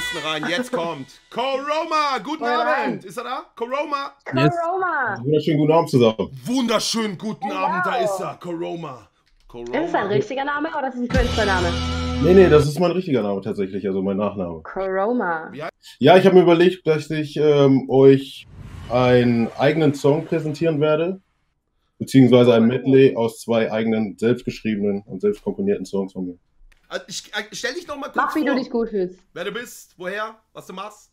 nächsten rein. Jetzt kommt Coroma. Guten Abend. Ist er da? Coroma. Coroma. Wunderschönen guten Abend zusammen. Wunderschönen guten Hello. Abend. Da ist er. Coroma. Coroma. Ist das ein richtiger Name oder ist das ein Künstlername? Nee, nee, das ist mein richtiger Name tatsächlich, also mein Nachname. Coroma. Ja, ich habe mir überlegt, dass ich ähm, euch einen eigenen Song präsentieren werde, beziehungsweise ein Medley aus zwei eigenen selbstgeschriebenen und selbst komponierten Songs von mir. Also ich, äh, stell dich noch mal kurz Mach, wie vor. du dich gut fühlst. Wer du bist, woher, was du machst.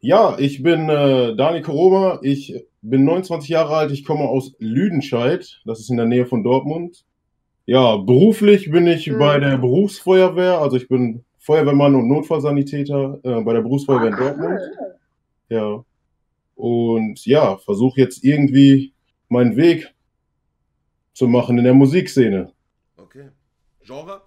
Ja, ich bin äh, Dani Koroma, ich bin 29 Jahre alt, ich komme aus Lüdenscheid, das ist in der Nähe von Dortmund. Ja, beruflich bin ich Mhm. bei der Berufsfeuerwehr, also ich bin Feuerwehrmann und Notfallsanitäter äh, bei der Berufsfeuerwehr in Ah, Dortmund. Ja. Und ja, versuche jetzt irgendwie meinen Weg zu machen in der Musikszene. Okay. Genre?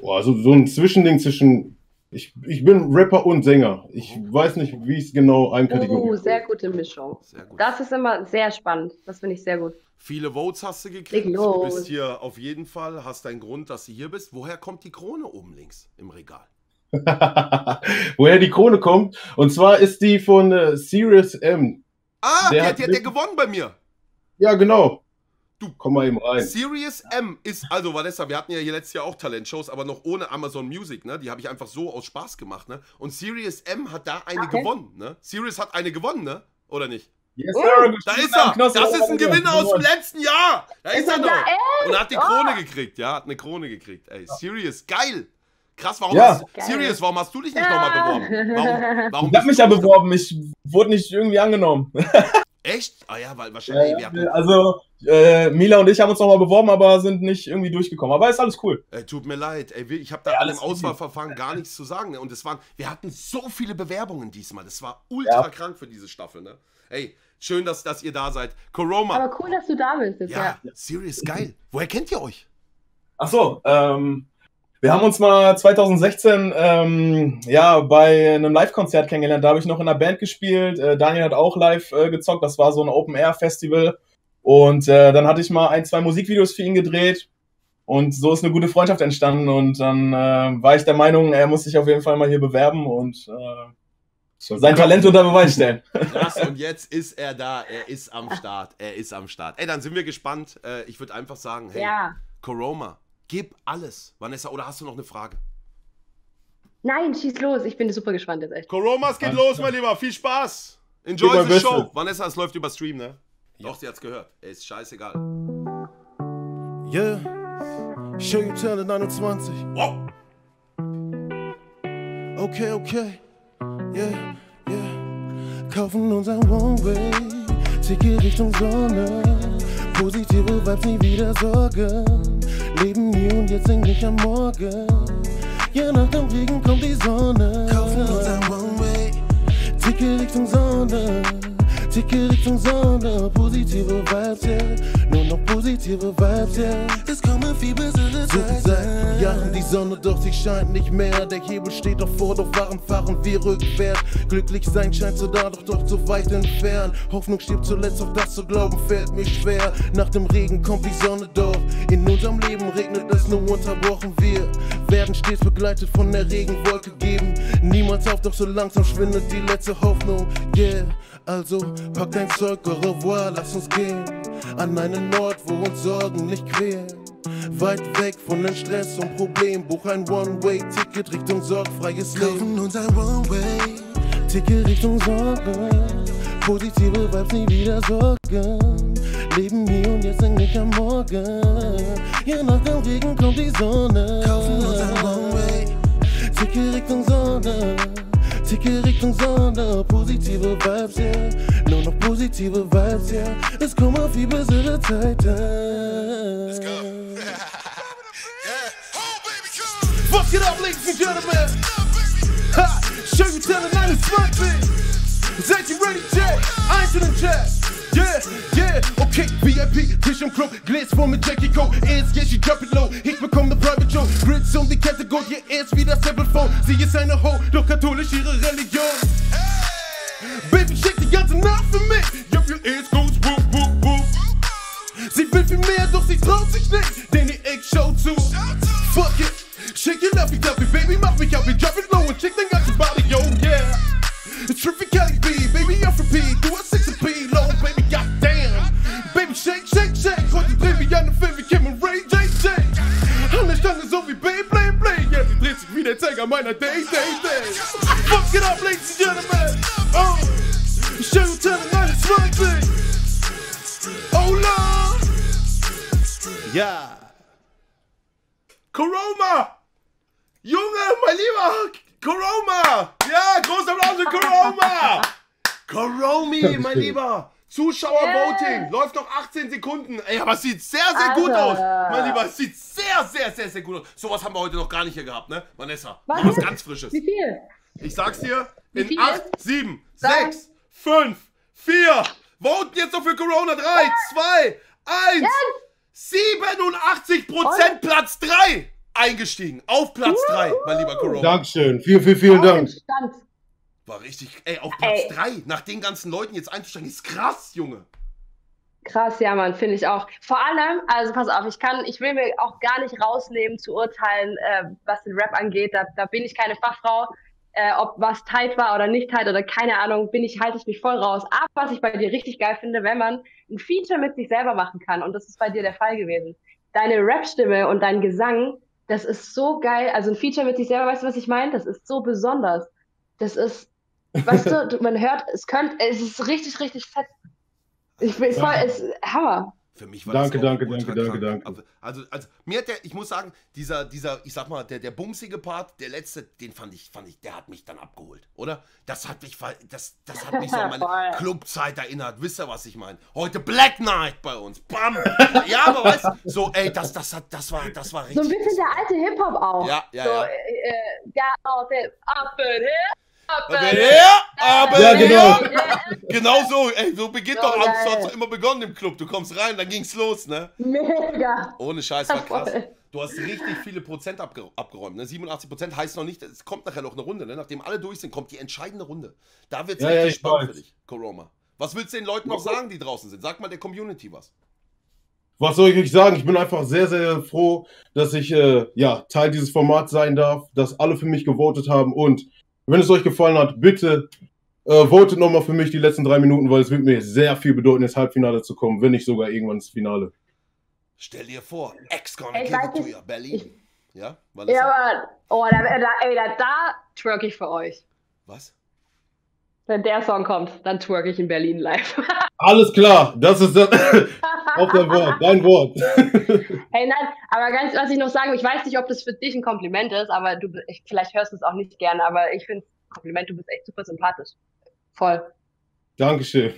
Boah, also so ein Zwischending zwischen. Ich, ich bin Rapper und Sänger. Ich weiß nicht, wie ich es genau Oh, einkategorisiere. sehr gute Mischung. Sehr gut. Das ist immer sehr spannend. Das finde ich sehr gut. Viele Votes hast du gekriegt. Du bist hier auf jeden Fall, hast deinen Grund, dass du hier bist. Woher kommt die Krone oben links im Regal? Woher die Krone kommt. Und zwar ist die von äh, Sirius M. Ah, Der der, hat der, der, gewonnen bei mir. Ja, genau. Du- komm mal eben rein. Serious M ist, also Vanessa, wir hatten ja hier letztes Jahr auch Talentshows, aber noch ohne Amazon Music, ne? Die habe ich einfach so aus Spaß gemacht, ne? Und Serious M hat da eine Okay. gewonnen, ne? Serious hat eine gewonnen, ne? Oder nicht? Yes, Oh, Da ist er! Das ist ein Gewinner aus dem letzten Jahr! Da ist, er er doch! Und er hat die Krone gekriegt, ja, hat eine Krone gekriegt. Ey, Serious, geil! Krass, warum Ja. hast. Serious, warum hast du dich nicht nochmal beworben? Warum, warum Ich hab mich ja beworben, ich wurde nicht irgendwie angenommen. Echt? Ah ja, weil wahrscheinlich, wir hatten, Also, äh, Mila und ich haben uns nochmal beworben, aber sind nicht irgendwie durchgekommen. Aber ist alles cool. Ey, tut mir leid, ey, ich habe da Ja, an dem alles easy. Auswahlverfahren gar nichts zu sagen. Ne? Und es waren, wir hatten so viele Bewerbungen diesmal. Das war ultra Ja. krank für diese Staffel. Ne? Ey, schön, dass, dass ihr da seid. Coroma. Aber cool, dass du da bist jetzt. ja, Ja. serious, geil. Woher kennt ihr euch? Ach so, ähm, wir haben uns mal 2016 ähm, ja bei einem Live-Konzert kennengelernt. Da habe ich noch in einer Band gespielt. Äh, Daniel hat auch live äh, gezockt. Das war so ein Open-Air-Festival. Und äh, dann hatte ich mal ein, zwei Musikvideos für ihn gedreht. Und so ist eine gute Freundschaft entstanden. Und dann äh, war ich der Meinung, er muss sich auf jeden Fall mal hier bewerben und äh, sein Talent unter Beweis stellen. Krass, und jetzt ist er da. Er ist am Start. Er ist am Start. Ey, dann sind wir gespannt. Äh, ich würde einfach sagen, hey, ja. Coroma, gib alles. Vanessa, oder hast du noch eine Frage? Nein, schieß los. Ich bin super gespannt jetzt echt. Coroma, es geht Alles los, mein Lieber. Viel Spaß. Enjoy the show. Vanessa, es läuft über Stream, ne? Doch, sie hat's gehört. Ey, ist scheißegal. Yeah, show you tell 29. Wow. Okay, okay, yeah, yeah. Kaufen uns ein One-Way, Ticket Richtung Sonne. Positive Vibes, nie wieder Sorgen. Leben hier und jetzt denk ich am Morgen. Ja, nach dem Regen kommt die Sonne. Kaufen uns ein One-Way, Ticket Richtung Sonne. Ticket Richtung Sonne. Positive Vibes, yeah. Noch positive Vibes, yeah. Es kommen viel bessere Zeiten. Seit Jahren die Sonne, doch sie scheint nicht mehr. Der Hebel steht doch vor, doch warum fahren wir rückwärts? Glücklich sein scheint so da, doch doch zu weit entfernt. Hoffnung stirbt zuletzt, auch das zu glauben fällt mir schwer. Nach dem Regen kommt die Sonne, doch in unserem Leben regnet es nur unterbrochen. Wir werden stets begleitet von der Regenwolke geben. Niemals auf, doch so langsam schwindet die letzte Hoffnung. Yeah, also pack dein Zeug, au revoir, lass uns gehen. An einen Ort, wo uns Sorgen nicht quälen. Weit weg von den Stress und Problemen. Buch ein One-Way-Ticket Richtung sorgfreies Leben. Kaufen uns ein One-Way-Ticket Richtung Sorge. Positive Vibes, nie wieder Sorgen. Leben hier und jetzt denk ich am Morgen. Ja, nach dem Regen kommt die Sonne. Kaufen uns ein One-Way-Ticket Richtung Sonne. Ticket Richtung Sonne, positive Vibes, yeah. Nur noch positive Vibes, yeah. Es kommen viel bessere Zeiten. Let's go. Fuck it up, ladies and gentlemen. Ha! Show you telling I'm smoking. Seid ihr ready, Jack? Eins in den Jack. Yeah, okay, VIP, Tisch im Club, Gläs voll mit Jackie Go. Ist, yeah, she drop it low, ich bekomme ne Private Joe. Grits um die Kette, Gold, yeah, ist wie das Sample Phone. Sie ist eine Ho, doch katholisch ihre Religion. Baby, shake die ganze Nacht für mich. Yup, your ears goes whoop, whoop, whoop. Sie will viel mehr, doch sie traut sich nicht, Ja. Coroma! Junge, mein Lieber! Coroma! Ja, großer Applaus für Coroma! Coromi, mein Lieber! Zuschauer-Voting! Läuft noch 18 Sekunden. Ey, aber es sieht sehr, sehr gut aus. Mein Lieber, es sieht sehr, sehr, sehr, sehr gut aus. Sowas haben wir heute noch gar nicht hier gehabt, ne? Vanessa, Was? was ganz Frisches. Wie viel? Ich sag's dir, Wie in viel? 8, 7, Sag. 6, 5, 4, voten jetzt noch für Corona. 3, 2, 1, 87 Prozent Platz 3 eingestiegen. Auf Platz 3, mein lieber Corona. Dankeschön. Vielen, vielen, vielen Dank. War richtig, ey, auf Platz Ey. 3, nach den ganzen Leuten jetzt einzusteigen, ist krass, Junge. Krass, ja, Mann, finde ich auch. Vor allem, also pass auf, ich kann, ich will mir auch gar nicht rausnehmen zu urteilen, äh, was den Rap angeht. Da, da bin ich keine Fachfrau. Äh, ob was tight war oder nicht tight oder keine Ahnung, bin ich, halte ich mich voll raus. Aber was ich bei dir richtig geil finde, wenn man ein Feature mit sich selber machen kann, und das ist bei dir der Fall gewesen. Deine Rap-Stimme und dein Gesang, das ist so geil. Also ein Feature mit sich selber, weißt du, was ich meine? Das ist so besonders. Das ist, weißt du, man hört, es könnte, es ist richtig, richtig fett. Ich bin voll, es ist Hammer. Für mich war Danke, das danke, ultra danke, danke, danke. Also, also, mir hat der, ich muss sagen, dieser, dieser, ich sag mal, der, der bumsige Part, der letzte, den fand ich, fand ich, der hat mich dann abgeholt, oder? Das hat mich, ver- das, das hat mich so an meine. Clubzeit erinnert. Wisst ihr, was ich meine? Heute Black Knight bei uns. Bam! Ja, aber weißt du, so, ey, das, das hat, das war, das war So ein richtig. bisschen der alte Hip-Hop auch. Ja, ja, so, ja. Äh, got all that up and here, Aber ja, aber Ja, ja, genau. genau so, ey, so beginnt So doch abends, so geil. hat's doch immer begonnen im Club. Du kommst rein, dann ging's los, ne? Mega. Ohne Scheiß war krass. Du hast richtig viele Prozent abge abgeräumt. Ne? 87 Prozent heißt noch nicht, es kommt nachher noch eine Runde. Ne? Nachdem alle durch sind, kommt die entscheidende Runde. Da wird es Ja, ja, richtig ich spannend weiß. für dich, Corona. Was willst du den Leuten noch sagen, die draußen sind? Sag mal der Community was. Was soll ich euch sagen? Ich bin einfach sehr, sehr froh, dass ich äh, ja, Teil dieses Formats sein darf, dass alle für mich gewotet haben. Und wenn es euch gefallen hat, bitte äh, votet nochmal für mich die letzten drei Minuten, weil es wird mir sehr viel bedeuten, ins Halbfinale zu kommen, wenn nicht sogar irgendwann ins Finale. Stell dir vor, Ex gonna Ich give weiß it to nicht, you, Berlin. ja? Weil Ja, aber, oh, da, da, ey, da, da twerk ich für euch. was? Wenn der Song kommt, dann twerk ich in Berlin live. Alles klar, das ist das. Auf dein Wort, dein Wort. Hey, nein, aber ganz, was ich noch sagen ich weiß nicht, ob das für dich ein Kompliment ist, aber du, ich, vielleicht hörst du es auch nicht gerne, aber ich finde es Kompliment, du bist echt super sympathisch. Voll. Dankeschön.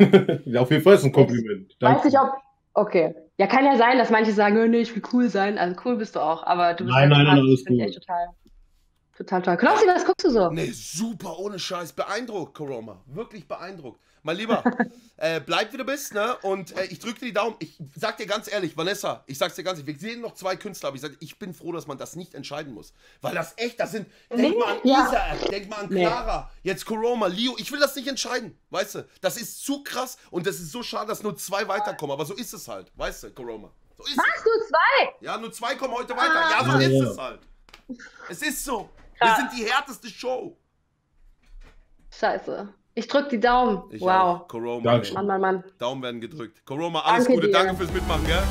ja, auf jeden Fall ist es ein Kompliment. Danke. Weiß nicht, ob, okay. Ja, kann ja sein, dass manche sagen, oh, nee, ich will cool sein. Also cool bist du auch, aber du bist Nein, echt nein, nein, alles gut. echt total, total toll. Knossi, was guckst du so? Nee, super, ohne Scheiß. Beeindruckt, Corona. Wirklich beeindruckt. Mein Lieber, äh, bleib wie du bist, ne? Und äh, ich drücke dir die Daumen. Ich sag dir ganz ehrlich, Vanessa, ich sag's dir ganz ehrlich, wir sehen noch zwei Künstler, aber ich, sag, ich bin froh, dass man das nicht entscheiden muss. Weil das echt, das sind, denk Nee, mal an ja. Isa, denk mal an Nee. Clara, jetzt Corona, Leo, ich will das nicht entscheiden, weißt du? Das ist zu krass und das ist so schade, dass nur zwei weiterkommen, aber so ist es halt, weißt du, Corona. So ist es. Hast du zwei? Ja, nur zwei kommen heute weiter. Ja, so Ah. ist es halt. Es ist so. Wir sind die härteste Show. Scheiße. Ich drück die Daumen. Ich wow. auch. Corona. Mann, Mann, Mann. Daumen werden gedrückt. Corona, alles Danke Gute. dir. Danke fürs Mitmachen, gell?